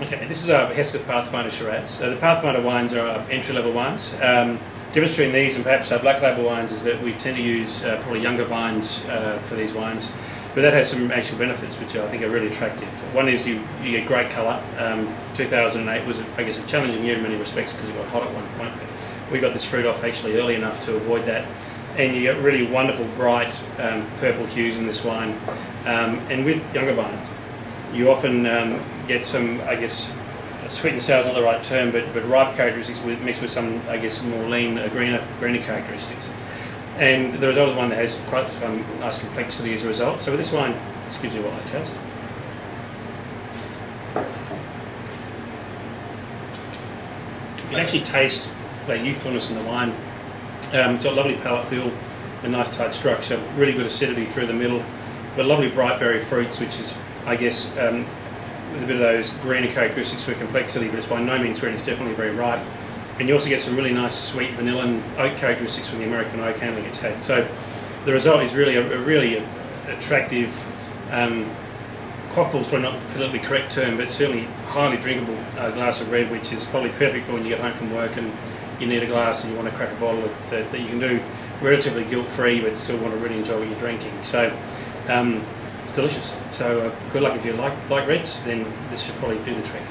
Okay, this is our Hesketh Pathfinder Shiraz. So the Pathfinder wines are our entry-level wines. Um, difference between these and perhaps our black label wines is that we tend to use uh, probably younger vines uh, for these wines, but that has some actual benefits which I think are really attractive. One is you, you get great colour. Um, 2008 was, I guess, a challenging year in many respects because it got hot at one point, but we got this fruit off actually early enough to avoid that. And you get really wonderful, bright um, purple hues in this wine. Um, and with younger vines, you often um, get some, I guess, sweet and sour is not the right term, but, but ripe characteristics with, mixed with some, I guess, more lean, uh, greener, greener characteristics. And the result is one that has quite some nice complexity as a result. So with this wine, excuse me what I taste. You actually taste that youthfulness in the wine. Um, it's got a lovely palate feel, a nice tight structure, really good acidity through the middle, but lovely bright berry fruits, which is, I guess, um, with a bit of those greener characteristics for complexity, but it's by no means green, it's definitely very ripe. And you also get some really nice sweet vanilla and oak characteristics from the American oak handling it's had. So the result is really a, a really attractive, um, quaffable is probably not politically correct term, but certainly highly drinkable uh, glass of red, which is probably perfect for when you get home from work and you need a glass and you want to crack a bottle that, that you can do relatively guilt-free, but still want to really enjoy what you're drinking. So um, it's delicious. So uh, good luck if you like like reds, then this should probably do the trick.